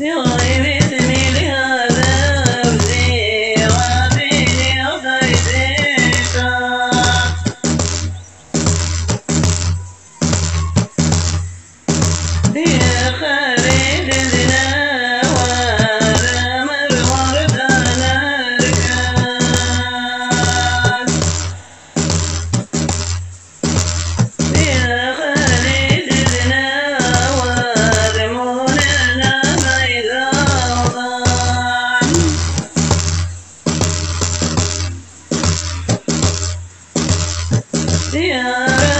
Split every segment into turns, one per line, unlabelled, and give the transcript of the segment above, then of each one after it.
Still living. Yeah.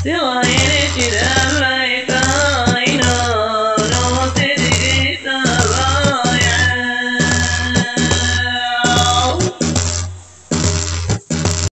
Still ain't it.